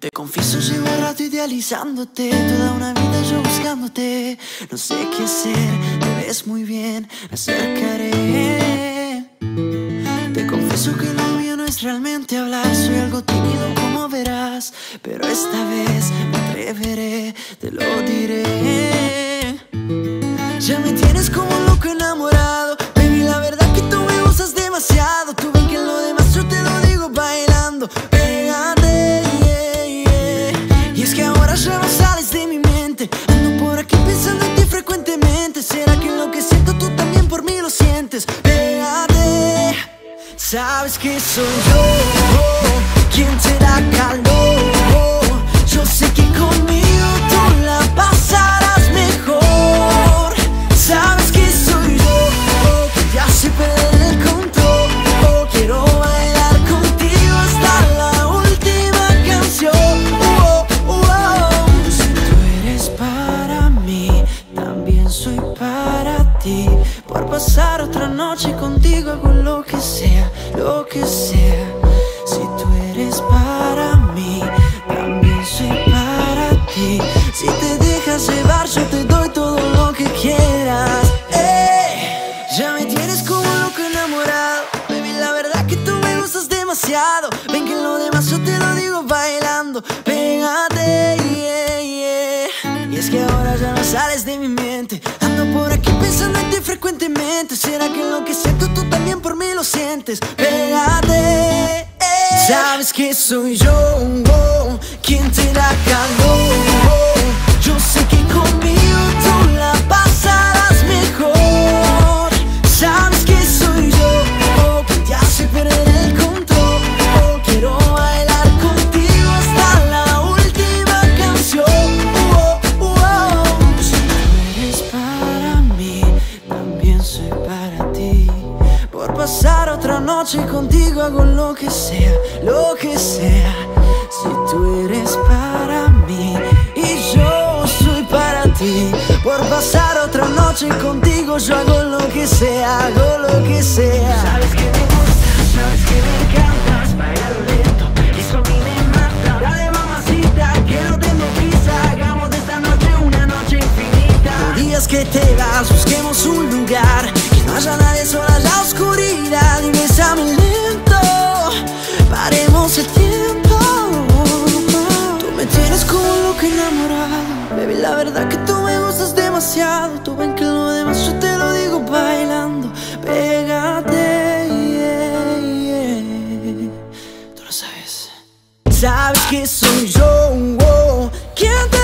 Te confieso llevo rato idealizándote Toda una vida yo buscándote. No sé qué hacer, te ves muy bien Me acercaré. Te confieso que lo mío no es realmente hablar Soy algo tímido como verás Pero esta vez me atreveré, te lo diré ahora ya no sales de mi mente. Ando por aquí pensando en ti frecuentemente. ¿Será que lo que siento tú también por mí lo sientes? Pégate. Sabes que soy yo. Quien te pasar otra noche contigo hago lo que sea, lo que sea. Si tú eres para mí, también soy para ti. Si te dejas llevar yo te doy todo lo que quieras. Ey. Ya me tienes como loco enamorado. Baby, la verdad que tú me gustas demasiado. Ven que lo demás yo te lo digo bailando. Pégate, yeah, yeah. Y es que ahora ya no sales de mi mente ¿Será que lo que siento tú también por mí lo sientes? Pégate eh. Sabes que soy yo oh, pasar otra noche contigo hago lo que sea, lo que sea. Si tú eres para mí y yo soy para ti Por pasar otra noche contigo yo hago lo que sea, hago lo que sea. Sabes que me gustas, sabes que me encantas Bailar lento, eso a mí me mata. Dale mamacita, que no tengo prisa. Hagamos de esta noche una noche infinita. Días que te vas, busquemos un lugar. Que no haya nadie, sola enamorado. Baby, la verdad que tú me gustas demasiado. Tú ven que lo demás yo te lo digo bailando. Pégate, yeah, Tú lo sabes. Sabes que soy yo, oh, quien te